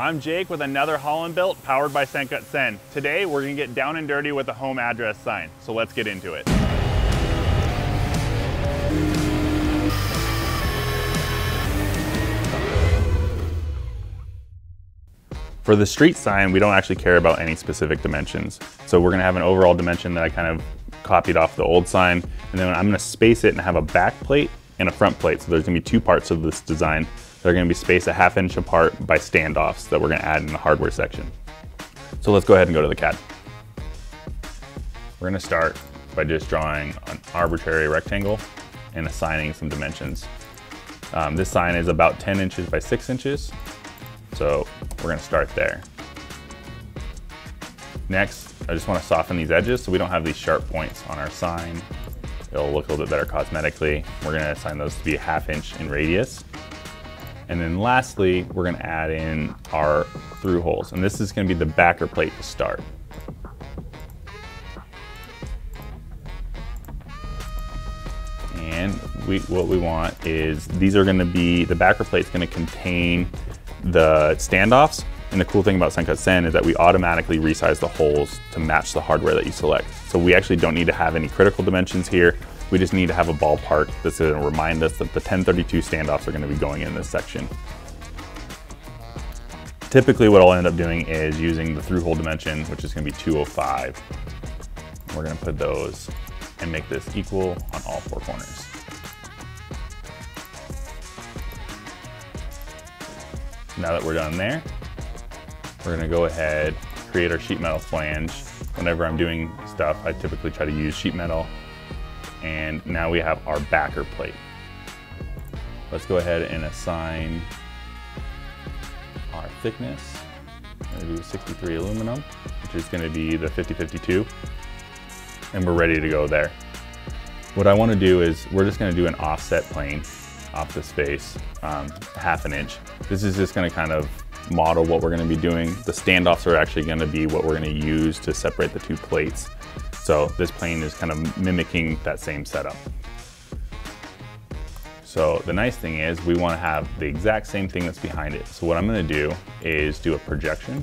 I'm Jake with another Holland Built powered by SendCutSend. Today we're gonna get down and dirty with a home address sign, so let's get into it. For the street sign, we don't actually care about any specific dimensions. So we're gonna have an overall dimension that I kind of copied off the old sign, and then I'm gonna space it and have a back plate and a front plate. So there's gonna be two parts of this design. They're gonna be spaced a half inch apart by standoffs that we're gonna add in the hardware section. So let's go ahead and go to the CAD. We're gonna start by just drawing an arbitrary rectangle and assigning some dimensions. Um, this sign is about 10 inches by six inches. So we're gonna start there. Next, I just wanna soften these edges so we don't have these sharp points on our sign. It'll look a little bit better cosmetically. We're gonna assign those to be a half inch in radius. And then lastly, we're gonna add in our through holes. And this is gonna be the backer plate to start. And we, what we want is, these are gonna be, the backer plate's gonna contain the standoffs. And the cool thing about SendCutSend is that we automatically resize the holes to match the hardware that you select. So we actually don't need to have any critical dimensions here. We just need to have a ballpark that's gonna remind us that the 1032 standoffs are gonna be going in this section. Typically what I'll end up doing is using the through hole dimension, which is gonna be 205. We're gonna put those and make this equal on all four corners. Now that we're done there, we're gonna go ahead, create our sheet metal flange. Whenever I'm doing stuff, I typically try to use sheet metal. And now we have our backer plate. Let's go ahead and assign our thickness. I'm gonna do 63 aluminum, which is gonna be the 5052. And we're ready to go there. What I wanna do is, we're just gonna do an offset plane off the face, um, half an inch. This is just gonna kind of model what we're gonna be doing. The standoffs are actually gonna be what we're gonna use to separate the two plates. So this plane is kind of mimicking that same setup. So the nice thing is we wanna have the exact same thing that's behind it. So what I'm gonna do is do a projection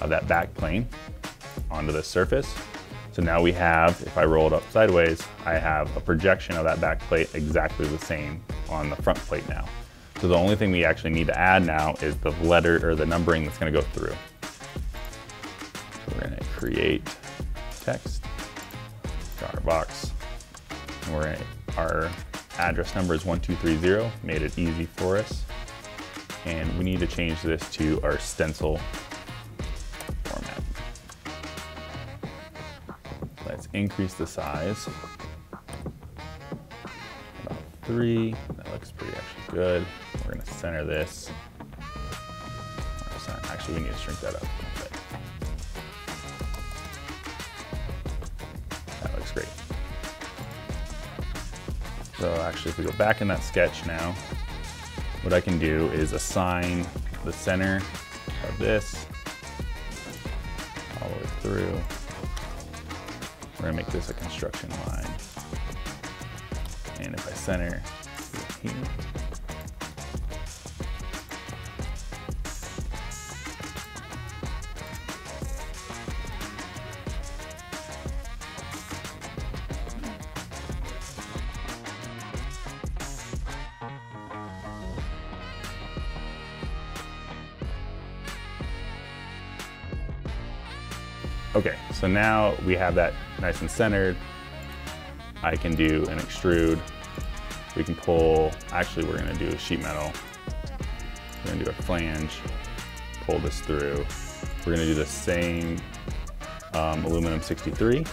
of that back plane onto the surface. So now we have, if I roll it up sideways, I have a projection of that back plate exactly the same on the front plate now. So the only thing we actually need to add now is the letter or the numbering that's gonna go through. So we're gonna create text, our box, our address number is 1230, made it easy for us. And we need to change this to our stencil format. Let's increase the size. About three, that looks pretty actually good. We're gonna center this. Actually, we need to shrink that up So actually, if we go back in that sketch now, what I can do is assign the center of this all the way through. We're gonna make this a construction line. And if I center here, Okay, so now we have that nice and centered. I can do an extrude. We can pull, actually we're gonna do a sheet metal. We're gonna do a flange, pull this through. We're gonna do the same um, aluminum 63. I'm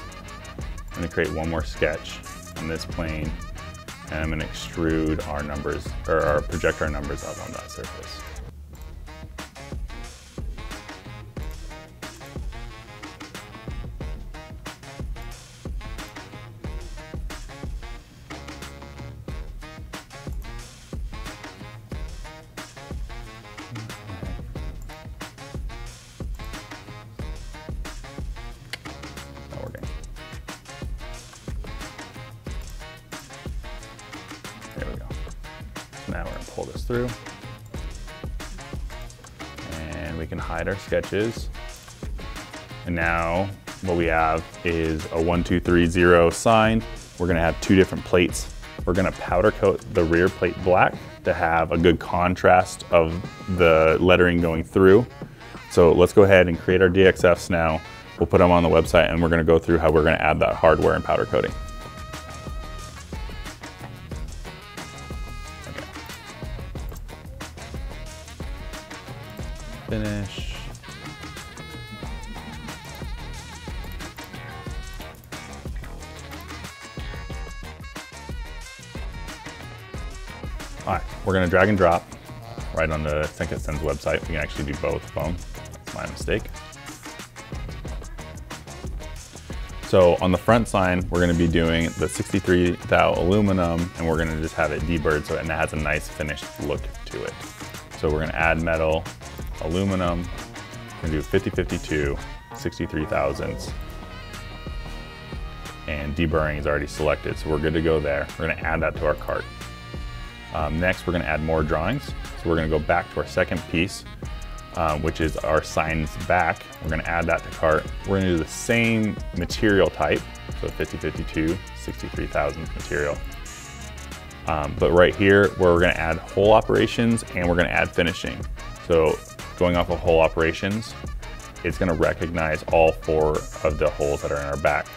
gonna create one more sketch on this plane and I'm gonna extrude our numbers, or our project our numbers up on that surface. Through. And we can hide our sketches. And now what we have is a one, two, three, zero sign. We're gonna have two different plates. We're gonna powder coat the rear plate black to have a good contrast of the lettering going through. So let's go ahead and create our DXFs now. We'll put them on the website and we're gonna go through how we're gonna add that hardware and powder coating. All right, we're gonna drag and drop right on the SendCutSend's website. We can actually do both foam. That's my mistake. So on the front sign, we're gonna be doing the 63 thou aluminum and we're gonna just have it deburred so it has a nice finished look to it. So we're gonna add metal, aluminum, we're gonna do 5052, 63 thousandths, and deburring is already selected, so we're good to go there. We're gonna add that to our cart. Um, next, we're gonna add more drawings. So we're gonna go back to our second piece, um, which is our signs back. We're gonna add that to cart. We're gonna do the same material type, so 5052, 63 thousandths material. Um, but right here, where we're gonna add hole operations and we're gonna add finishing. So going off of hole operations, it's gonna recognize all four of the holes that are in our back.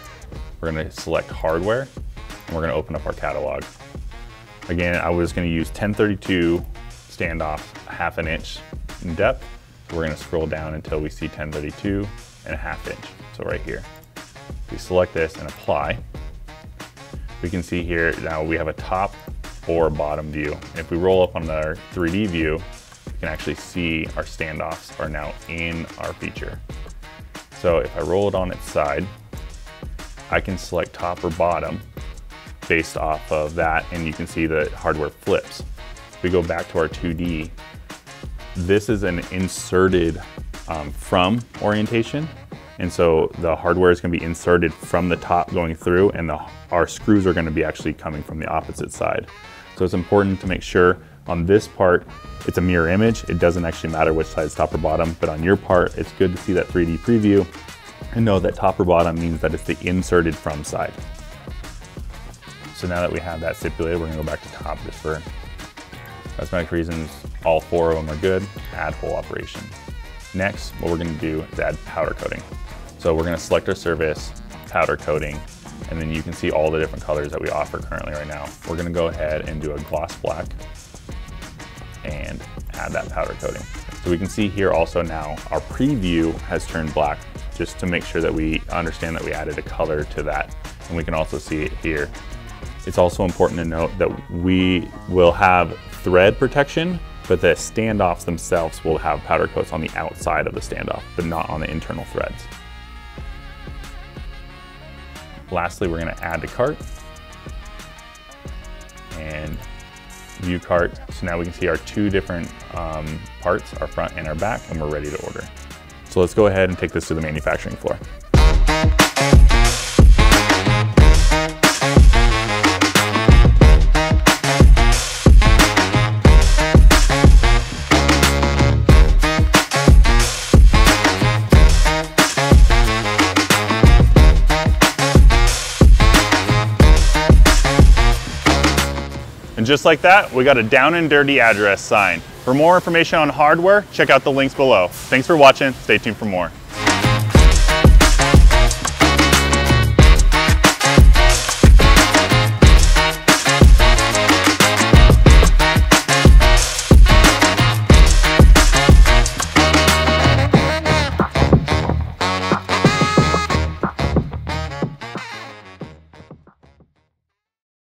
We're gonna select hardware and we're gonna open up our catalog. Again, I was gonna use 1032 standoff, half an inch in depth. We're gonna scroll down until we see 1032 and a half inch, so right here. We select this and apply. We can see here now we have a top or bottom view. And if we roll up on our 3D view, we can actually see our standoffs are now in our feature. So if I roll it on its side, I can select top or bottom based off of that and you can see the hardware flips. If we go back to our 2D, this is an inserted um, from orientation. And so the hardware is gonna be inserted from the top going through and the, our screws are gonna be actually coming from the opposite side. So it's important to make sure on this part, it's a mirror image. It doesn't actually matter which side is top or bottom, but on your part, it's good to see that 3D preview and know that top or bottom means that it's the inserted from side. So now that we have that stipulated, we're gonna go back to top just for cosmetic reasons. All four of them are good, add hole operation. Next, what we're gonna do is add powder coating. So we're gonna select our service, powder coating, and then you can see all the different colors that we offer currently right now. We're gonna go ahead and do a gloss black and add that powder coating. So we can see here also now our preview has turned black just to make sure that we understand that we added a color to that. And we can also see it here it's also important to note that we will have thread protection, but the standoffs themselves will have powder coats on the outside of the standoff, but not on the internal threads. Lastly, we're gonna add the cart and view cart. So now we can see our two different um, parts, our front and our back, and we're ready to order. So let's go ahead and take this to the manufacturing floor. And just like that, we got a down and dirty address sign. For more information on hardware, check out the links below. Thanks for watching, stay tuned for more.